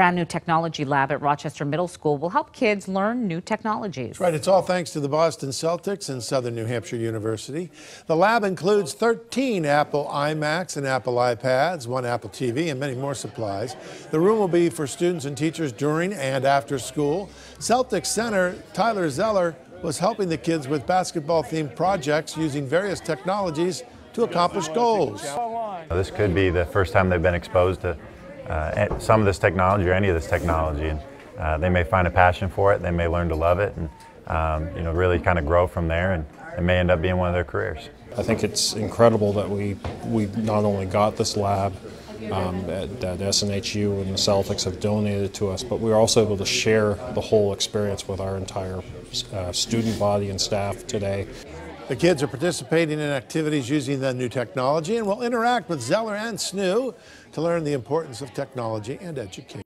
brand new technology lab at Rochester Middle School will help kids learn new technologies. That's right. It's all thanks to the Boston Celtics and Southern New Hampshire University. The lab includes 13 Apple iMacs and Apple iPads, one Apple TV, and many more supplies. The room will be for students and teachers during and after school. Celtics center Tyler Zeller was helping the kids with basketball themed projects using various technologies to accomplish goals. This could be the first time they've been exposed to uh, some of this technology or any of this technology. And uh, they may find a passion for it, they may learn to love it, and um, you know, really kind of grow from there, and it may end up being one of their careers. I think it's incredible that we, we not only got this lab, um, that, that SNHU and the Celtics have donated to us, but we are also able to share the whole experience with our entire uh, student body and staff today. The kids are participating in activities using the new technology and will interact with Zeller and SNHU to learn the importance of technology and education.